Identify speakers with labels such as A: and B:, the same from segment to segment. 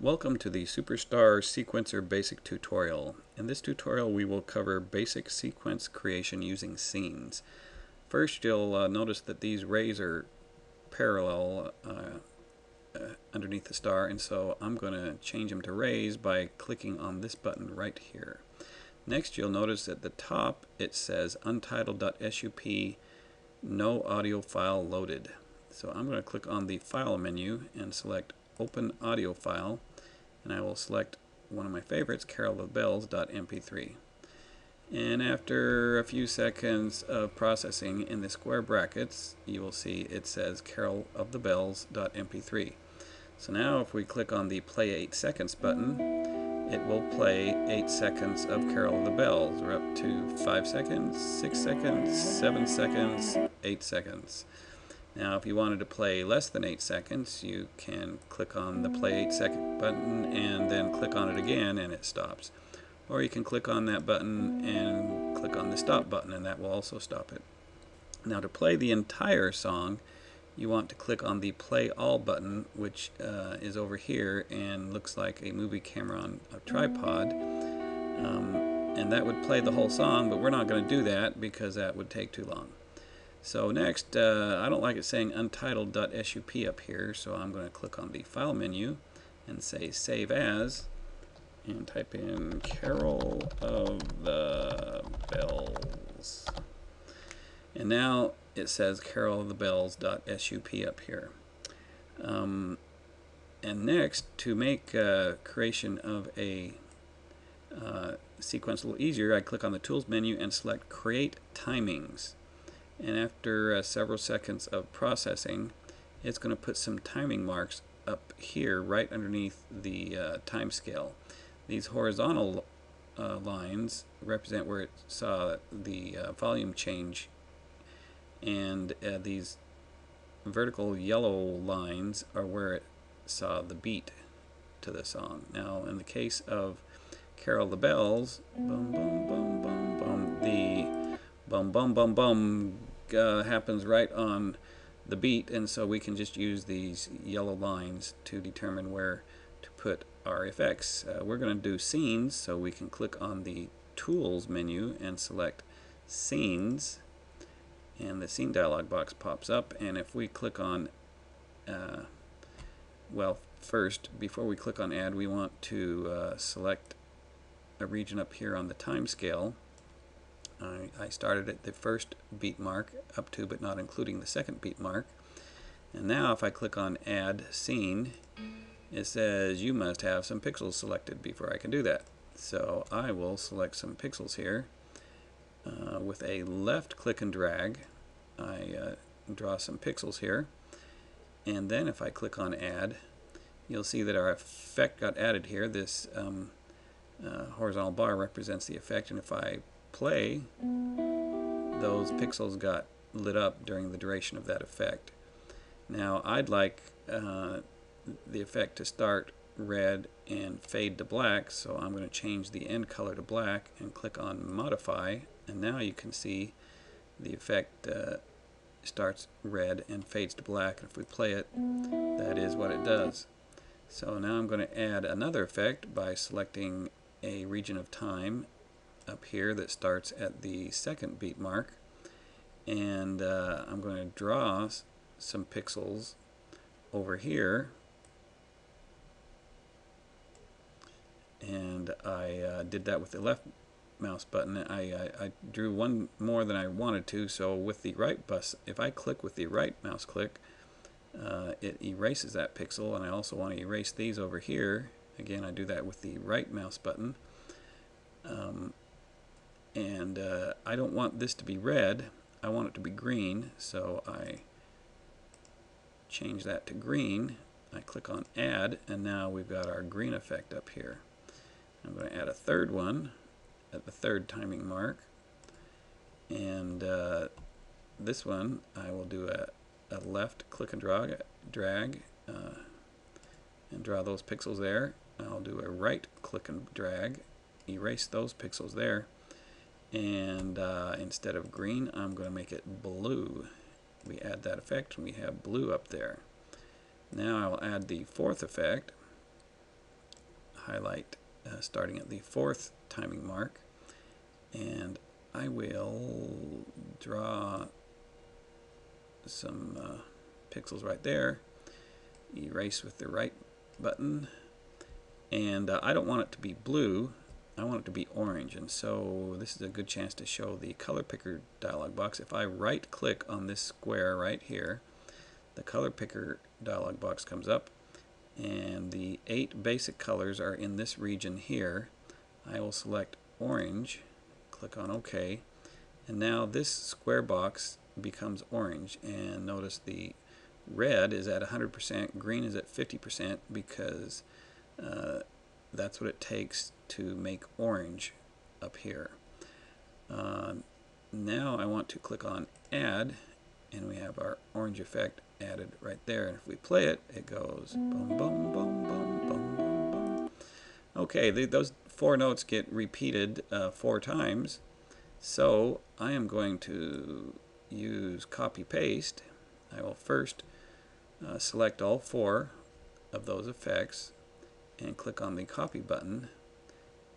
A: Welcome to the Superstar Sequencer Basic Tutorial. In this tutorial we will cover basic sequence creation using scenes. First you'll uh, notice that these rays are parallel uh, uh, underneath the star and so I'm going to change them to rays by clicking on this button right here. Next you'll notice at the top it says untitled.sup no audio file loaded. So I'm going to click on the file menu and select open audio file and I will select one of my favorites, carolofthebells.mp3. And after a few seconds of processing in the square brackets, you will see it says carolofthebells.mp3. So now if we click on the play 8 seconds button, it will play 8 seconds of Carol of the Bells. We're up to 5 seconds, 6 seconds, 7 seconds, 8 seconds. Now if you wanted to play less than 8 seconds, you can click on the play 8 second button and then click on it again and it stops. Or you can click on that button and click on the stop button and that will also stop it. Now to play the entire song, you want to click on the play all button which uh, is over here and looks like a movie camera on a tripod. Um, and that would play the whole song, but we're not going to do that because that would take too long. So next, uh, I don't like it saying untitled.sup up here, so I'm going to click on the File menu and say Save As, and type in Carol of the Bells. And now it says Carol of the Bells.sup up here. Um, and next, to make uh, creation of a uh, sequence a little easier, I click on the Tools menu and select Create Timings and after uh, several seconds of processing it's going to put some timing marks up here right underneath the uh, time scale. These horizontal uh, lines represent where it saw the uh, volume change and uh, these vertical yellow lines are where it saw the beat to the song. Now in the case of Carol the Bells, boom, boom, boom, boom, boom, the bum bum bum bum uh, happens right on the beat and so we can just use these yellow lines to determine where to put our effects. Uh, we're going to do scenes so we can click on the tools menu and select scenes and the scene dialog box pops up and if we click on uh, well first before we click on add we want to uh, select a region up here on the time scale I, I started at the first beat mark up to but not including the second beat mark. And now if I click on add scene, it says you must have some pixels selected before I can do that. So I will select some pixels here. Uh, with a left click and drag, I uh, draw some pixels here. And then if I click on add, you'll see that our effect got added here. This um, uh, horizontal bar represents the effect, and if I play, those pixels got lit up during the duration of that effect. Now I'd like uh, the effect to start red and fade to black so I'm going to change the end color to black and click on modify and now you can see the effect uh, starts red and fades to black and if we play it that is what it does. So now I'm going to add another effect by selecting a region of time up here that starts at the second beat mark. And uh, I'm going to draw some pixels over here. And I uh, did that with the left mouse button. I, I, I, drew one more than I wanted to. So with the right bus if I click with the right mouse click uh, it erases that pixel. And I also want to erase these over here. Again I do that with the right mouse button. Um, and uh, I don't want this to be red I want it to be green so I change that to green I click on add and now we've got our green effect up here. I'm going to add a third one at the third timing mark and uh, this one I will do a, a left click and drag, drag uh, and draw those pixels there. I'll do a right click and drag erase those pixels there and uh, instead of green I'm going to make it blue. We add that effect and we have blue up there. Now I'll add the fourth effect. Highlight uh, starting at the fourth timing mark. And I will draw some uh, pixels right there. Erase with the right button. And uh, I don't want it to be blue I want it to be orange and so this is a good chance to show the color picker dialog box. If I right click on this square right here the color picker dialog box comes up and the eight basic colors are in this region here. I will select orange click on OK and now this square box becomes orange. And notice the red is at 100% green is at 50% because uh, that's what it takes to make orange up here. Uh, now I want to click on add and we have our orange effect added right there. And if we play it it goes boom boom boom boom boom boom boom. Okay the, those four notes get repeated uh, four times. So I am going to use copy paste I will first uh, select all four of those effects and click on the copy button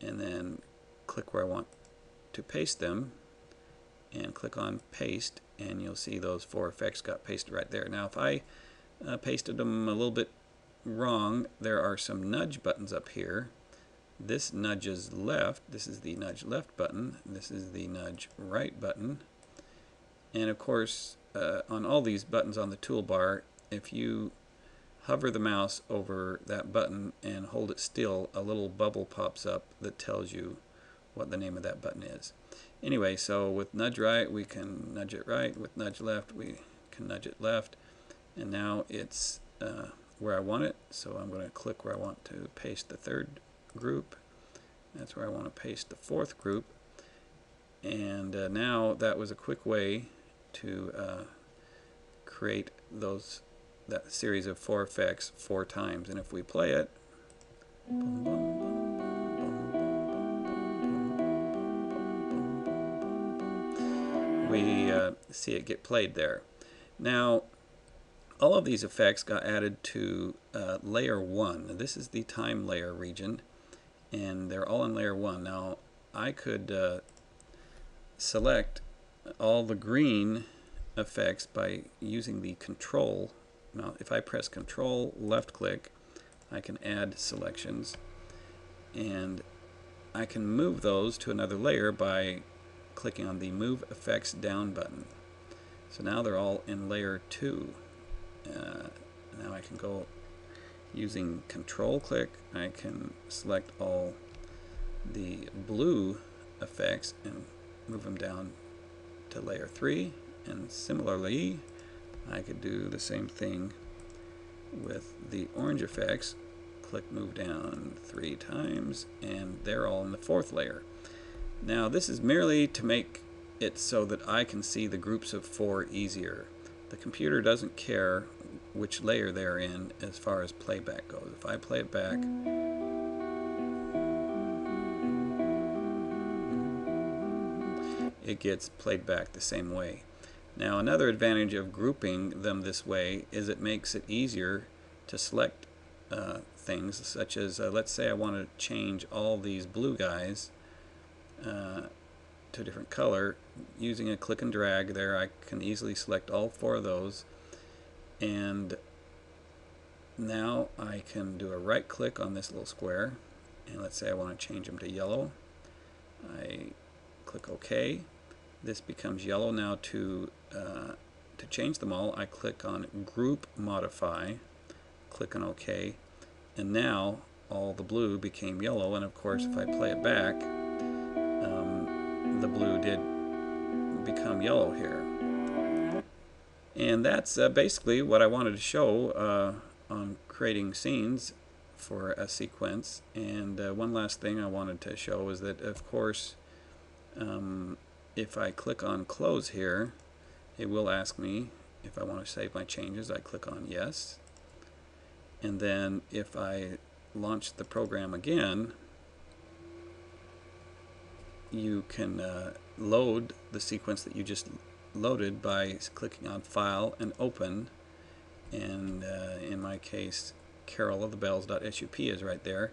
A: and then click where I want to paste them and click on paste and you'll see those four effects got pasted right there. Now if I uh, pasted them a little bit wrong there are some nudge buttons up here. This nudges left, this is the nudge left button, this is the nudge right button and of course uh, on all these buttons on the toolbar if you hover the mouse over that button and hold it still, a little bubble pops up that tells you what the name of that button is. Anyway, so with nudge right, we can nudge it right. With nudge left, we can nudge it left. And now it's uh, where I want it. So I'm going to click where I want to paste the third group. That's where I want to paste the fourth group. And uh, now that was a quick way to uh, create those that series of four effects four times. And if we play it, we uh, see it get played there. Now, all of these effects got added to uh, layer 1. This is the time layer region, and they're all in layer 1. Now, I could uh, select all the green effects by using the control now if I press control left click I can add selections. And I can move those to another layer by clicking on the move effects down button. So now they're all in layer 2 uh, now I can go using control click. I can select all the blue effects and move them down to layer 3 and similarly I could do the same thing with the orange effects. Click move down three times and they're all in the fourth layer. Now this is merely to make it so that I can see the groups of four easier. The computer doesn't care which layer they're in as far as playback goes. If I play it back, it gets played back the same way. Now another advantage of grouping them this way is it makes it easier to select uh, things such as uh, let's say I want to change all these blue guys uh, to a different color. Using a click and drag there I can easily select all four of those. And now I can do a right click on this little square. And let's say I want to change them to yellow. I click OK this becomes yellow now to uh, to change them all I click on group modify click on OK and now all the blue became yellow and of course if I play it back um, the blue did become yellow here. And that's uh, basically what I wanted to show uh, on creating scenes for a sequence. And uh, one last thing I wanted to show is that of course um, if I click on close here, it will ask me if I want to save my changes. I click on yes. And then if I launch the program again, you can uh, load the sequence that you just loaded by clicking on File and Open. And uh, in my case, carolofthebells.sup is right there.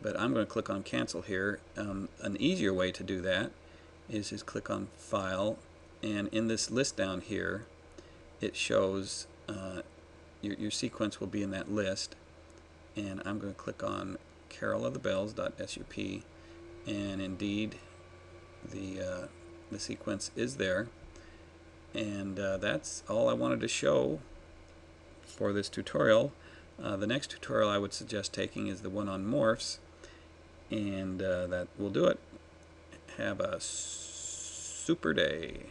A: but I'm going to click on cancel here. Um, an easier way to do that is just click on file. And in this list down here it shows uh, your, your sequence will be in that list. And I'm going to click on carolofthebells.sup and indeed the uh, the sequence is there. And uh, that's all I wanted to show for this tutorial. Uh, the next tutorial I would suggest taking is the one on morphs. And uh, that will do it have a super day